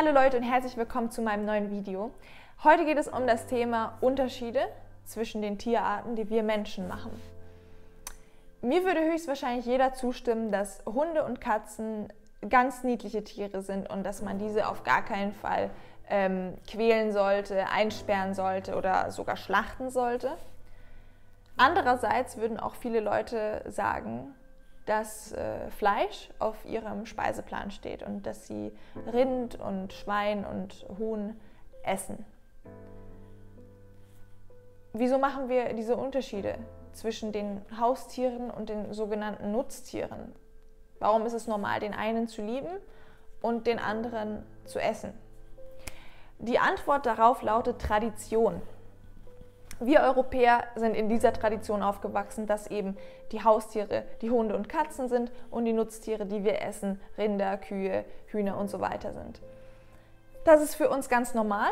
Hallo Leute und herzlich willkommen zu meinem neuen Video. Heute geht es um das Thema Unterschiede zwischen den Tierarten, die wir Menschen machen. Mir würde höchstwahrscheinlich jeder zustimmen, dass Hunde und Katzen ganz niedliche Tiere sind und dass man diese auf gar keinen Fall ähm, quälen sollte, einsperren sollte oder sogar schlachten sollte. Andererseits würden auch viele Leute sagen, dass äh, Fleisch auf ihrem Speiseplan steht und dass sie Rind und Schwein und Huhn essen. Wieso machen wir diese Unterschiede zwischen den Haustieren und den sogenannten Nutztieren? Warum ist es normal, den einen zu lieben und den anderen zu essen? Die Antwort darauf lautet Tradition. Wir Europäer sind in dieser Tradition aufgewachsen, dass eben die Haustiere die Hunde und Katzen sind und die Nutztiere, die wir essen, Rinder, Kühe, Hühner und so weiter sind. Das ist für uns ganz normal.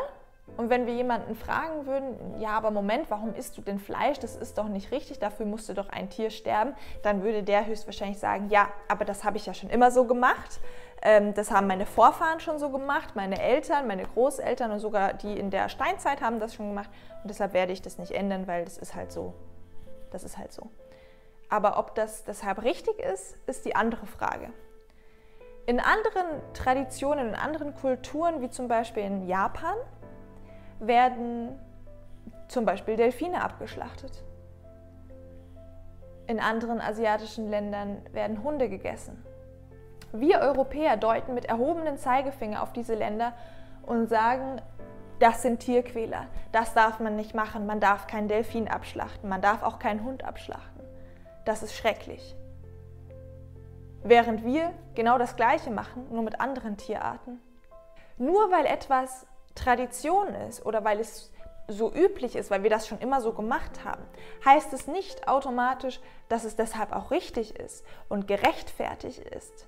Und wenn wir jemanden fragen würden, ja, aber Moment, warum isst du denn Fleisch? Das ist doch nicht richtig, dafür musste doch ein Tier sterben, dann würde der höchstwahrscheinlich sagen, ja, aber das habe ich ja schon immer so gemacht. Ähm, das haben meine Vorfahren schon so gemacht, meine Eltern, meine Großeltern und sogar die in der Steinzeit haben das schon gemacht. Und deshalb werde ich das nicht ändern, weil das ist halt so. Das ist halt so. Aber ob das deshalb richtig ist, ist die andere Frage. In anderen Traditionen, in anderen Kulturen, wie zum Beispiel in Japan, werden zum Beispiel Delfine abgeschlachtet. In anderen asiatischen Ländern werden Hunde gegessen. Wir Europäer deuten mit erhobenen Zeigefinger auf diese Länder und sagen, das sind Tierquäler, das darf man nicht machen, man darf keinen Delfin abschlachten, man darf auch keinen Hund abschlachten. Das ist schrecklich. Während wir genau das Gleiche machen, nur mit anderen Tierarten. Nur weil etwas Tradition ist oder weil es so üblich ist, weil wir das schon immer so gemacht haben, heißt es nicht automatisch, dass es deshalb auch richtig ist und gerechtfertigt ist.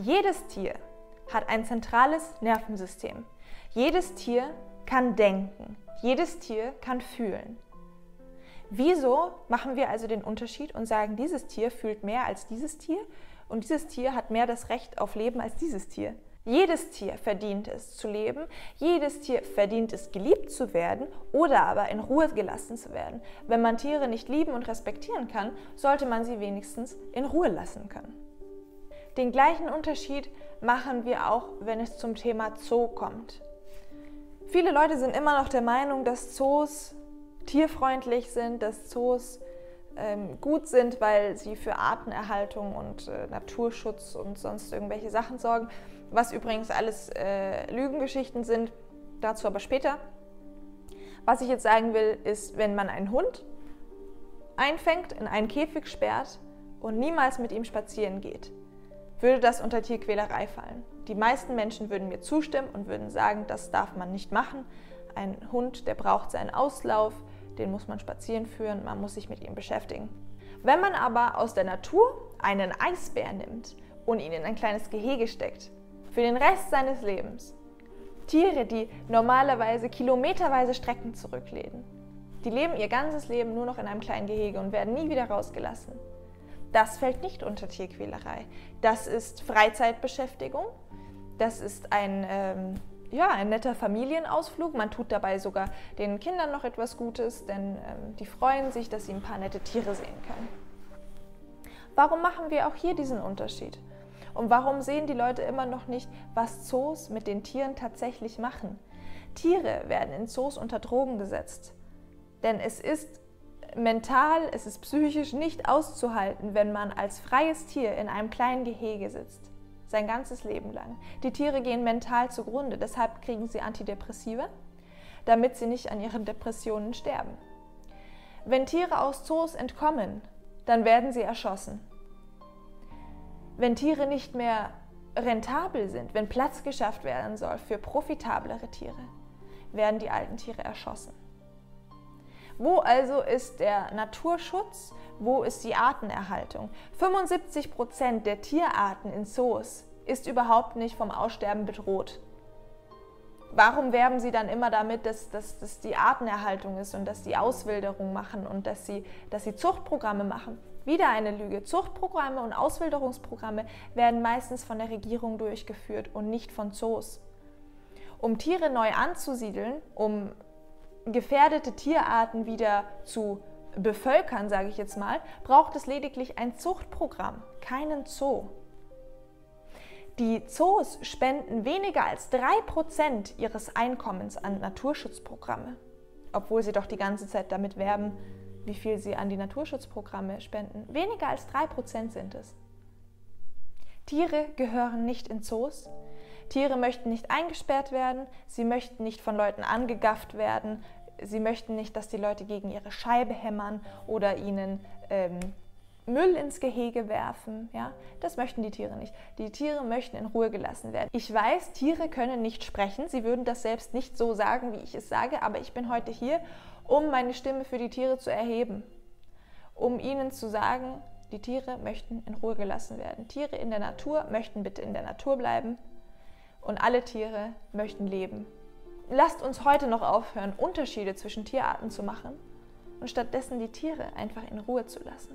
Jedes Tier hat ein zentrales Nervensystem. Jedes Tier kann denken. Jedes Tier kann fühlen. Wieso machen wir also den Unterschied und sagen, dieses Tier fühlt mehr als dieses Tier und dieses Tier hat mehr das Recht auf Leben als dieses Tier? Jedes Tier verdient es zu leben, jedes Tier verdient es geliebt zu werden oder aber in Ruhe gelassen zu werden. Wenn man Tiere nicht lieben und respektieren kann, sollte man sie wenigstens in Ruhe lassen können. Den gleichen Unterschied machen wir auch, wenn es zum Thema Zoo kommt. Viele Leute sind immer noch der Meinung, dass Zoos tierfreundlich sind, dass Zoos ähm, gut sind, weil sie für Artenerhaltung und äh, Naturschutz und sonst irgendwelche Sachen sorgen was übrigens alles äh, Lügengeschichten sind, dazu aber später. Was ich jetzt sagen will, ist, wenn man einen Hund einfängt, in einen Käfig sperrt und niemals mit ihm spazieren geht, würde das unter Tierquälerei fallen. Die meisten Menschen würden mir zustimmen und würden sagen, das darf man nicht machen. Ein Hund, der braucht seinen Auslauf, den muss man spazieren führen, man muss sich mit ihm beschäftigen. Wenn man aber aus der Natur einen Eisbär nimmt und ihn in ein kleines Gehege steckt, für den Rest seines Lebens. Tiere, die normalerweise kilometerweise Strecken zurücklegen. Die leben ihr ganzes Leben nur noch in einem kleinen Gehege und werden nie wieder rausgelassen. Das fällt nicht unter Tierquälerei. Das ist Freizeitbeschäftigung. Das ist ein, ähm, ja, ein netter Familienausflug. Man tut dabei sogar den Kindern noch etwas Gutes, denn ähm, die freuen sich, dass sie ein paar nette Tiere sehen können. Warum machen wir auch hier diesen Unterschied? Und warum sehen die Leute immer noch nicht, was Zoos mit den Tieren tatsächlich machen? Tiere werden in Zoos unter Drogen gesetzt. Denn es ist mental, es ist psychisch nicht auszuhalten, wenn man als freies Tier in einem kleinen Gehege sitzt. Sein ganzes Leben lang. Die Tiere gehen mental zugrunde, deshalb kriegen sie Antidepressiva, damit sie nicht an ihren Depressionen sterben. Wenn Tiere aus Zoos entkommen, dann werden sie erschossen. Wenn Tiere nicht mehr rentabel sind, wenn Platz geschafft werden soll für profitablere Tiere, werden die alten Tiere erschossen. Wo also ist der Naturschutz? Wo ist die Artenerhaltung? 75 Prozent der Tierarten in Zoos ist überhaupt nicht vom Aussterben bedroht. Warum werben sie dann immer damit, dass, dass die Artenerhaltung ist und dass sie Auswilderung machen und dass sie, dass sie Zuchtprogramme machen? Wieder eine Lüge. Zuchtprogramme und Auswilderungsprogramme werden meistens von der Regierung durchgeführt und nicht von Zoos. Um Tiere neu anzusiedeln, um gefährdete Tierarten wieder zu bevölkern, sage ich jetzt mal, braucht es lediglich ein Zuchtprogramm, keinen Zoo. Die Zoos spenden weniger als 3% ihres Einkommens an Naturschutzprogramme, obwohl sie doch die ganze Zeit damit werben, wie viel sie an die Naturschutzprogramme spenden. Weniger als 3% sind es. Tiere gehören nicht in Zoos. Tiere möchten nicht eingesperrt werden, sie möchten nicht von Leuten angegafft werden, sie möchten nicht, dass die Leute gegen ihre Scheibe hämmern oder ihnen ähm, Müll ins Gehege werfen. Ja? Das möchten die Tiere nicht. Die Tiere möchten in Ruhe gelassen werden. Ich weiß, Tiere können nicht sprechen. Sie würden das selbst nicht so sagen, wie ich es sage, aber ich bin heute hier, um meine Stimme für die Tiere zu erheben. Um ihnen zu sagen, die Tiere möchten in Ruhe gelassen werden. Tiere in der Natur möchten bitte in der Natur bleiben und alle Tiere möchten leben. Lasst uns heute noch aufhören, Unterschiede zwischen Tierarten zu machen und stattdessen die Tiere einfach in Ruhe zu lassen.